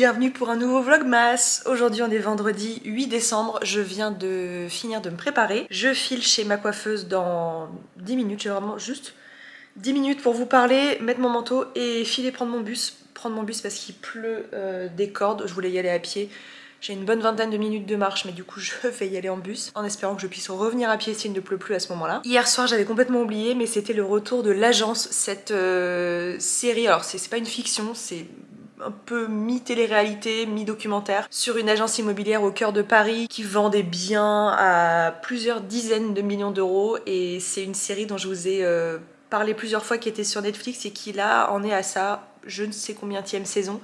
bienvenue pour un nouveau vlogmas Aujourd'hui on est vendredi 8 décembre, je viens de finir de me préparer. Je file chez ma coiffeuse dans 10 minutes, j'ai vraiment juste 10 minutes pour vous parler, mettre mon manteau et filer prendre mon bus. Prendre mon bus parce qu'il pleut euh, des cordes, je voulais y aller à pied. J'ai une bonne vingtaine de minutes de marche, mais du coup je vais y aller en bus, en espérant que je puisse revenir à pied s'il ne pleut plus à ce moment-là. Hier soir j'avais complètement oublié, mais c'était le retour de l'agence, cette euh, série, alors c'est pas une fiction, c'est un peu mi-télé-réalité, mi-documentaire, sur une agence immobilière au cœur de Paris qui vend des biens à plusieurs dizaines de millions d'euros et c'est une série dont je vous ai euh, parlé plusieurs fois qui était sur Netflix et qui là en est à ça, je ne sais combien tième saison.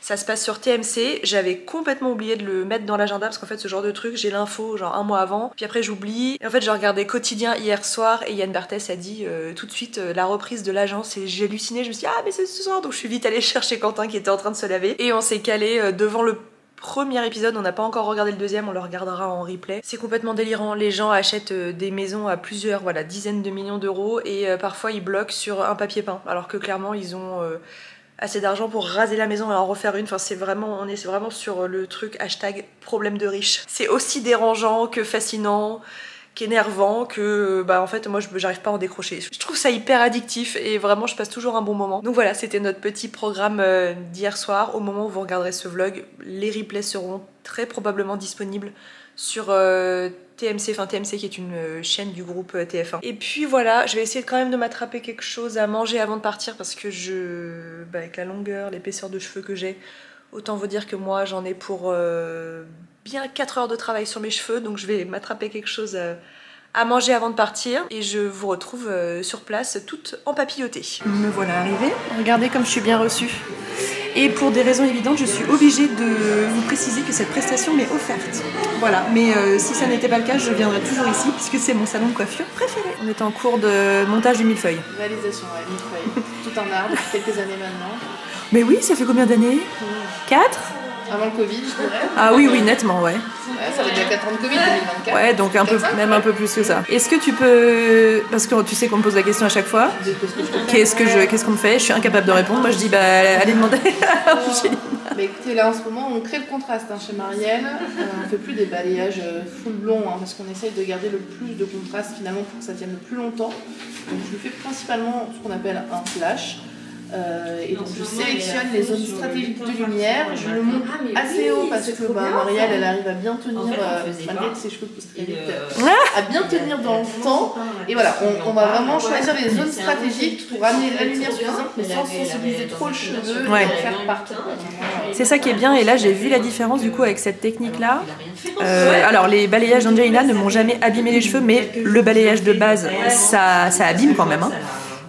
Ça se passe sur TMC. J'avais complètement oublié de le mettre dans l'agenda parce qu'en fait, ce genre de truc, j'ai l'info genre un mois avant. Puis après, j'oublie. En fait, j'ai regardé Quotidien hier soir et Yann Barthès a dit euh, tout de suite euh, la reprise de l'agence et j'ai halluciné. Je me suis dit, ah, mais c'est ce soir. Donc, je suis vite allée chercher Quentin qui était en train de se laver. Et on s'est calé euh, devant le premier épisode, on n'a pas encore regardé le deuxième, on le regardera en replay. C'est complètement délirant, les gens achètent des maisons à plusieurs, voilà, dizaines de millions d'euros et parfois ils bloquent sur un papier peint, alors que clairement ils ont assez d'argent pour raser la maison et en refaire une. Enfin, c'est vraiment, on est vraiment sur le truc hashtag problème de riche. C'est aussi dérangeant que fascinant qu'énervant que bah en fait moi j'arrive pas à en décrocher. Je trouve ça hyper addictif et vraiment je passe toujours un bon moment. Donc voilà c'était notre petit programme euh, d'hier soir. Au moment où vous regarderez ce vlog, les replays seront très probablement disponibles sur euh, TMC, enfin TMC qui est une euh, chaîne du groupe euh, TF1. Et puis voilà, je vais essayer quand même de m'attraper quelque chose à manger avant de partir parce que je, bah, avec la longueur, l'épaisseur de cheveux que j'ai, autant vous dire que moi j'en ai pour bien 4 heures de travail sur mes cheveux, donc je vais m'attraper quelque chose à manger avant de partir et je vous retrouve sur place toute en papilloté. Me voilà arrivée, regardez comme je suis bien reçue. Et pour des raisons évidentes, je suis obligée de vous préciser que cette prestation m'est offerte. Voilà, mais euh, si ça n'était pas le cas, je viendrai toujours ici puisque c'est mon salon de coiffure préféré. On est en cours de montage du millefeuille. Réalisation, ouais, millefeuille. Tout un arbre, quelques années maintenant. Mais oui, ça fait combien d'années? 4 avant le Covid, je dirais. Ah oui, oui, nettement, ouais. ouais ça fait déjà 4 ans de Covid, 2024. Ouais, donc un peu, même un peu plus que ça. Est-ce que tu peux. Parce que tu sais qu'on me pose la question à chaque fois. Qu'est-ce que je qu'est-ce qu'on me fait? Je suis incapable de répondre. Moi, je dis, bah, allez demander à Angéline. Écoutez, là en ce moment, on crée le contraste hein, chez Marielle. Euh, on ne fait plus des balayages euh, full blond hein, parce qu'on essaye de garder le plus de contraste finalement pour que ça tienne le plus longtemps. Donc, je fais principalement ce qu'on appelle un flash. Euh, et donc je sélectionne les zones stratégiques de lumière, je le monte ah, assez haut parce que bah, Marielle elle arrive à bien tenir, euh, malgré ses cheveux poussent très vite, à bien tenir dans le temps. Et voilà, on, va vraiment choisir les zones stratégiques pour amener la lumière suffisante mais sans sensibiliser trop le cheveu et faire partout. C'est ça qui est bien et là j'ai vu la différence du coup avec cette technique là. Euh, alors les balayages d'Angelina ne m'ont jamais abîmé les cheveux mais le balayage de base ça, ça abîme quand même. Hein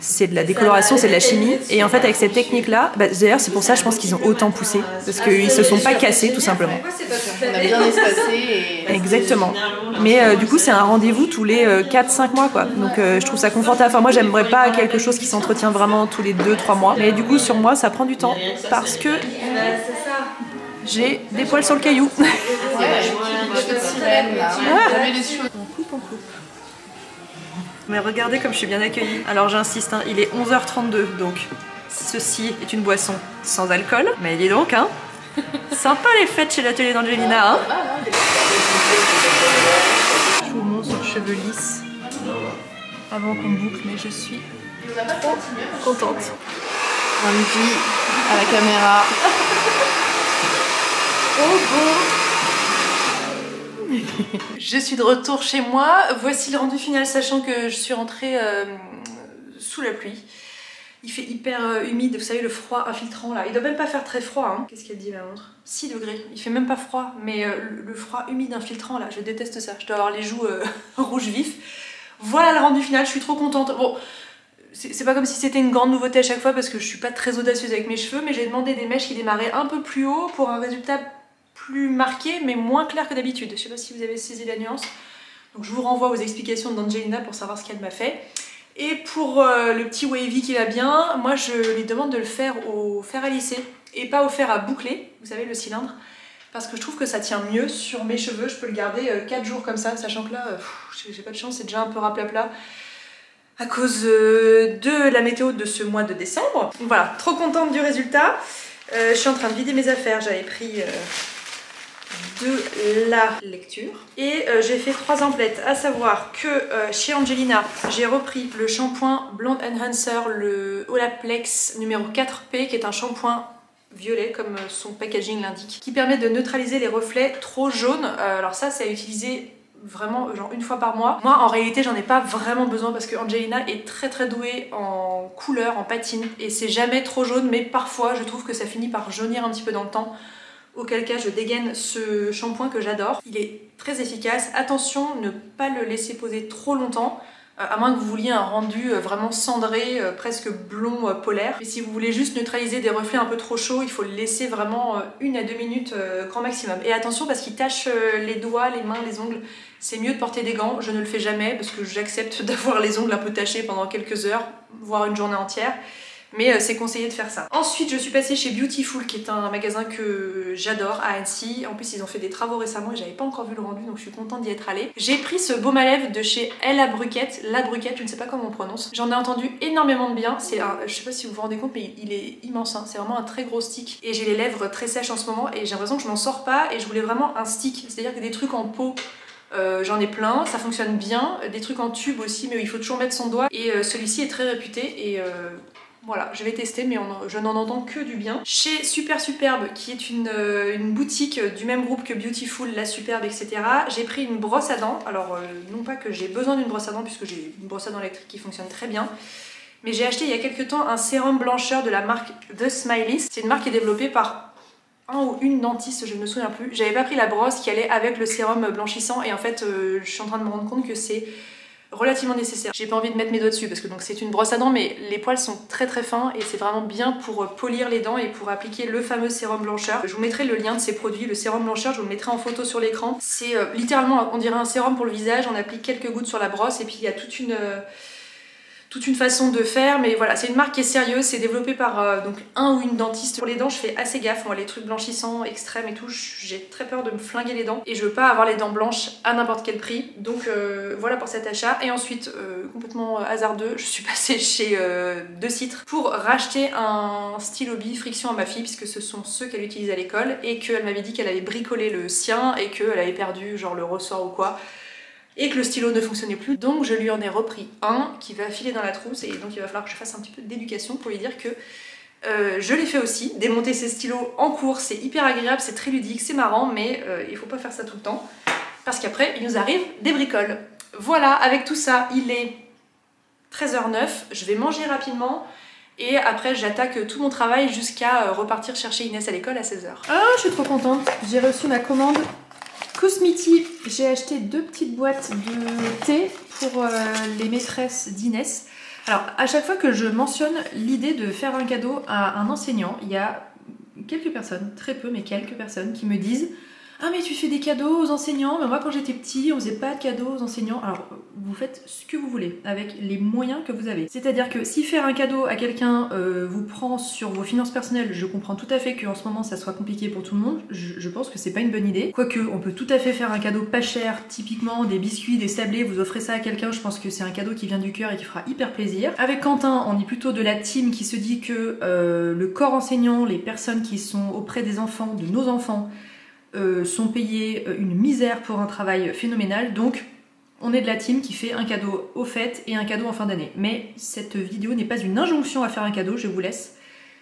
c'est de la décoloration, c'est de la chimie. Et en fait, avec cette technique-là, bah, d'ailleurs, c'est pour ça, je pense qu'ils ont autant poussé. Parce qu'ils se sont pas cassés, tout simplement. On a bien espacé. Exactement. Mais euh, du coup, c'est un rendez-vous tous les 4-5 euh, mois, quoi. Donc, euh, je trouve ça confortable. Enfin, moi, j'aimerais pas quelque chose qui s'entretient vraiment tous les 2-3 mois. Mais du coup, sur moi, ça prend du temps. Parce que j'ai des poils sur le caillou. Ouais, mais regardez comme je suis bien accueillie. Alors j'insiste, hein, il est 11h32, donc ceci est une boisson sans alcool. Mais dis donc, hein Sympa les fêtes chez l'atelier d'Angelina, hein Je vous montre sur cheveux lisses avant qu'on boucle, mais je suis trop contente. Angie à la caméra. oh bon je suis de retour chez moi. Voici le rendu final, sachant que je suis rentrée euh, sous la pluie. Il fait hyper euh, humide, vous savez, le froid infiltrant là. Il doit même pas faire très froid. Hein. Qu'est-ce qu'elle dit la montre? 6 degrés. Il fait même pas froid, mais euh, le, froid humide infiltrant là, je déteste ça. Je dois avoir les joues rouges vifs. Voilà le rendu final, je suis trop contente. Bon, c'est pas comme si c'était une grande nouveauté à chaque fois parce que je suis pas très audacieuse avec mes cheveux, mais j'ai demandé des mèches qui démarraient un peu plus haut pour un résultat plus marqué mais moins clair que d'habitude. Je sais pas si vous avez saisi la nuance. Donc je vous renvoie aux explications d'Angelina pour savoir ce qu'elle m'a fait. Et pour euh, le petit wavy qui va bien, moi je lui demande de le faire au fer à lisser et pas au fer à boucler, vous savez le cylindre, parce que je trouve que ça tient mieux sur mes cheveux, je peux le garder 4 euh, jours comme ça, sachant que là, euh, j'ai pas de chance, c'est déjà un peu raplapla à cause de la météo de ce mois de décembre. Voilà, trop contente du résultat. Je suis en train de vider mes affaires, j'avais pris de la lecture. Et euh, j'ai fait trois emplettes, à savoir que chez Angelina, j'ai repris le shampoing Blonde Enhancer, le Olaplex numéro 4P, qui est un shampoing violet comme son packaging l'indique, qui permet de neutraliser les reflets trop jaunes. alors ça, c'est à utiliser vraiment une fois par mois. Moi en réalité j'en ai pas vraiment besoin parce que Angelina est très très douée en couleur, en patine et c'est jamais trop jaune mais parfois je trouve que ça finit par jaunir un petit peu dans le temps auquel cas je dégaine ce shampoing que j'adore. Il est très efficace. Attention, ne pas le laisser poser trop longtemps euh, à moins que vous vouliez un rendu euh, vraiment cendré, euh, presque blond polaire. Et si vous voulez juste neutraliser des reflets un peu trop chauds, il faut le laisser vraiment une à deux minutes grand maximum. Et attention parce qu'il tache les doigts, les mains, les ongles. C'est mieux de porter des gants, je ne le fais jamais parce que j'accepte d'avoir les ongles un peu tachés pendant quelques heures, voire une journée entière mais euh, c'est conseillé de faire ça. Ensuite, je suis passée chez Beautiful, qui est un magasin que j'adore à Annecy. En plus, ils ont fait des travaux récemment et j'avais pas encore vu le rendu, donc je suis contente d'y être allée. J'ai pris ce baume à lèvres de chez Ella Bruquette, La Bruquette, je ne sais pas comment on prononce. J'en ai entendu énormément de bien. C'est un, je sais pas si vous vous rendez compte, mais il est immense. Hein. C'est vraiment un très gros stick. Et j'ai les lèvres très sèches en ce moment et j'ai l'impression que je n'en sors pas et je voulais vraiment un stick. C'est-à-dire que des trucs en peau euh, j'en ai plein, ça fonctionne bien, des trucs en tube aussi mais il faut toujours mettre son doigt et euh, celui-ci est très réputé et voilà, je vais tester, mais je n'en entends que du bien. Chez Super Superbe, qui est une, euh, boutique du même groupe que Beautiful, La Superbe, etc., j'ai pris une brosse à dents. Alors, euh, non pas que j'ai besoin d'une brosse à dents, puisque j'ai une brosse à dents électrique qui fonctionne très bien, mais j'ai acheté il y a quelques temps un sérum blancheur de la marque The Smiley. C'est une marque qui est développée par un ou une dentiste, je ne me souviens plus. J'avais pas pris la brosse qui allait avec le sérum blanchissant, et en fait, euh, je suis en train de me rendre compte que c'est relativement nécessaire. J'ai pas envie de mettre mes doigts dessus parce que donc c'est une brosse à dents mais les poils sont très très fins et c'est vraiment bien pour polir les dents et pour appliquer le fameux sérum blancheur. Je vous mettrai le lien de ces produits, le sérum blancheur, je vous le mettrai en photo sur l'écran. C'est euh, littéralement on dirait un sérum pour le visage, on applique quelques gouttes sur la brosse et puis il y a toute une... Euh, toute une façon de faire, mais voilà, c'est une marque qui est sérieuse, c'est développé par euh, donc un ou une dentiste. Pour les dents, je fais assez gaffe, moi, les trucs blanchissants, extrêmes et tout, j'ai très peur de me flinguer les dents et je veux pas avoir les dents blanches à n'importe quel prix. Donc euh, voilà pour cet achat. Et ensuite, euh, complètement hasardeux, je suis passée chez De Citre pour racheter un stylo bi friction à ma fille, puisque ce sont ceux qu'elle utilise à l'école et qu'elle m'avait dit qu'elle avait bricolé le sien et qu'elle avait perdu genre le ressort ou quoi et que le stylo ne fonctionnait plus. Donc je lui en ai repris un qui va filer dans la trousse et donc il va falloir que je fasse un petit peu d'éducation pour lui dire que euh, je l'ai fait aussi. Démonter ses stylos en cours, c'est hyper agréable, c'est très ludique, c'est marrant, mais euh, il faut pas faire ça tout le temps parce qu'après il nous arrive des bricoles. Voilà, avec tout ça, il est 13h09, je vais manger rapidement. Et après, j'attaque tout mon travail jusqu'à euh, repartir chercher Inès à l'école à 16h. Ah, je suis trop contente. J'ai reçu ma commande Cosmiti, j'ai acheté deux petites boîtes de thé pour euh, les maîtresses d'Inès. Alors, à chaque fois que je mentionne l'idée de faire un cadeau à un enseignant, il y a quelques personnes, très peu, mais quelques personnes, qui me disent ah mais tu fais des cadeaux aux enseignants, mais moi quand j'étais petit on faisait pas de cadeaux aux enseignants. Alors vous faites ce que vous voulez avec les moyens que vous avez. C'est-à-dire que si faire un cadeau à quelqu'un euh, vous prend sur vos finances personnelles, je comprends tout à fait qu'en ce moment ça soit compliqué pour tout le monde. Je, pense que c'est pas une bonne idée. Quoique on peut tout à fait faire un cadeau pas cher, typiquement des biscuits, des sablés, vous offrez ça à quelqu'un, je pense que c'est un cadeau qui vient du cœur et qui fera hyper plaisir. Avec Quentin, on est plutôt de la team qui se dit que euh, le corps enseignant, les personnes qui sont auprès des enfants, de nos enfants, euh, sont payés euh, une misère pour un travail phénoménal. Donc on est de la team qui fait un cadeau aux fêtes et un cadeau en fin d'année. Mais cette vidéo n'est pas une injonction à faire un cadeau, je vous laisse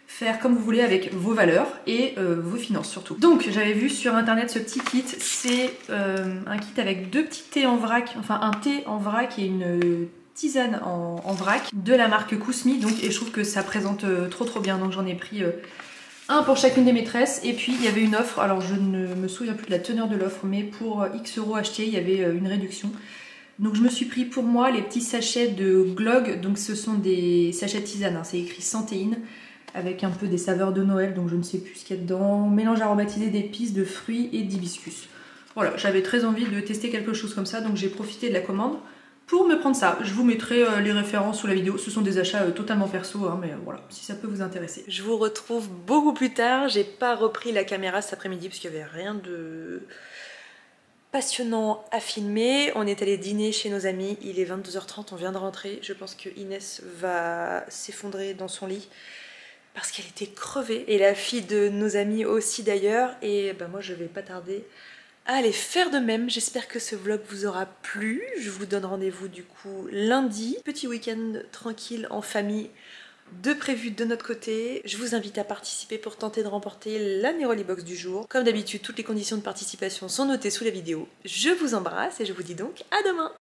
faire comme vous voulez avec vos valeurs et euh, vos finances surtout. Donc j'avais vu sur internet ce petit kit, c'est un kit avec deux petits thés en vrac, enfin un thé en vrac et une tisane en, vrac de la marque Kousmi donc et je trouve que ça présente trop trop bien donc j'en ai pris un pour chacune des maîtresses et puis il y avait une offre, alors je ne me souviens plus de la teneur de l'offre mais pour X euros achetés il y avait euh, une réduction. Donc je me suis pris pour moi les petits sachets de Glog, donc ce sont des sachets de tisane, hein. c'est écrit santéine avec un peu des saveurs de Noël donc je ne sais plus ce qu'il y a dedans, mélange aromatisé d'épices, de fruits et d'hibiscus. Voilà, j'avais très envie de tester quelque chose comme ça donc j'ai profité de la commande pour me prendre ça. Je vous mettrai euh, les références sous la vidéo. Ce sont des achats euh, totalement perso, hein, mais euh, voilà, si ça peut vous intéresser. Je vous retrouve beaucoup plus tard. J'ai pas repris la caméra cet après-midi parce qu'il n'y avait rien de passionnant à filmer. On est allé dîner chez nos amis. Il est 22h30, on vient de rentrer. Je pense que Inès va s'effondrer dans son lit parce qu'elle était crevée. Et la fille de nos amis aussi d'ailleurs. Et ben moi je vais pas tarder à aller faire de même. J'espère que ce vlog vous aura plu. Je vous donne rendez-vous du coup lundi. Petit week-end tranquille en famille de prévu de notre côté. Je vous invite à participer pour tenter de remporter la Neroli Box du jour. Comme d'habitude, toutes les conditions de participation sont notées sous la vidéo. Je vous embrasse et je vous dis donc à demain